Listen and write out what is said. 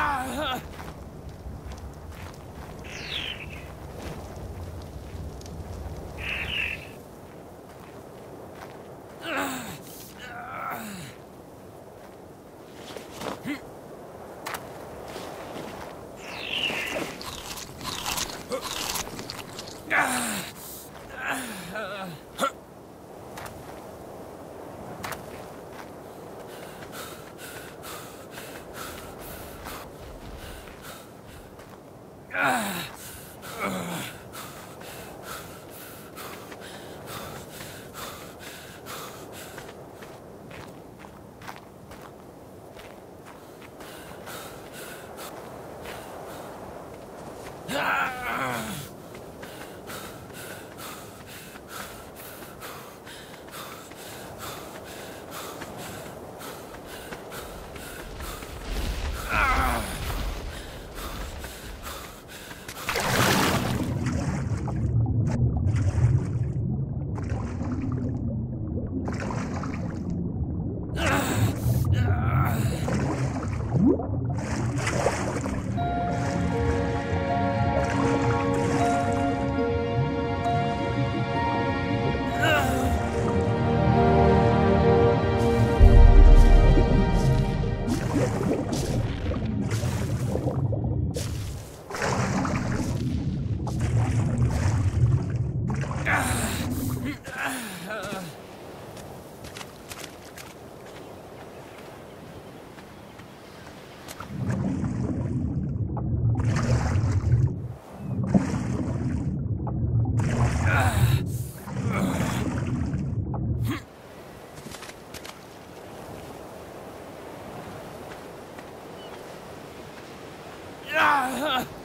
Ah! Ah! Ah!